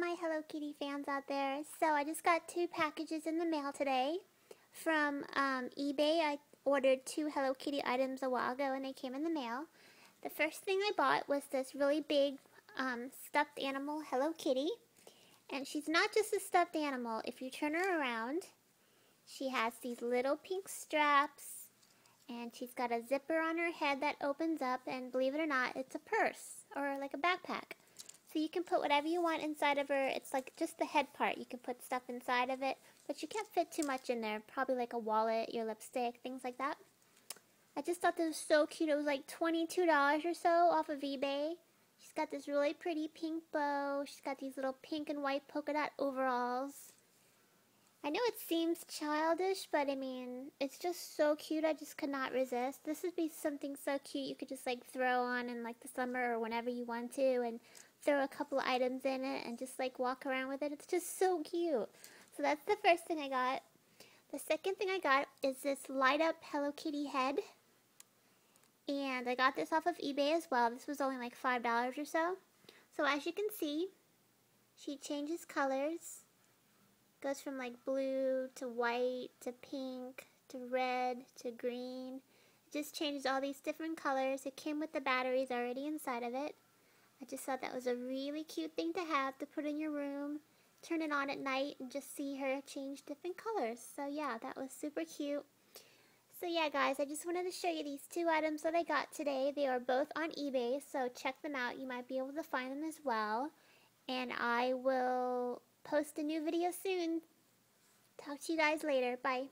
My Hello Kitty fans out there. So I just got two packages in the mail today from um, eBay. I ordered two Hello Kitty items a while ago and they came in the mail. The first thing I bought was this really big um, stuffed animal Hello Kitty. And she's not just a stuffed animal. If you turn her around, she has these little pink straps and she's got a zipper on her head that opens up and believe it or not, it's a purse or like a backpack. So you can put whatever you want inside of her. It's like just the head part. You can put stuff inside of it, but you can't fit too much in there. Probably like a wallet, your lipstick, things like that. I just thought this was so cute. It was like $22 or so off of eBay. She's got this really pretty pink bow. She's got these little pink and white polka dot overalls. I know it seems childish, but I mean, it's just so cute. I just could not resist. This would be something so cute you could just like throw on in like the summer or whenever you want to and throw a couple items in it and just like walk around with it. It's just so cute. So that's the first thing I got. The second thing I got is this light up Hello Kitty head. And I got this off of eBay as well. This was only like $5 or so. So as you can see, she changes colors. Goes from like blue to white to pink to red to green. It just changes all these different colors. It came with the batteries already inside of it. I just thought that was a really cute thing to have to put in your room. Turn it on at night and just see her change different colors. So yeah, that was super cute. So yeah guys, I just wanted to show you these two items that I got today. They are both on eBay, so check them out. You might be able to find them as well. And I will post a new video soon. Talk to you guys later. Bye.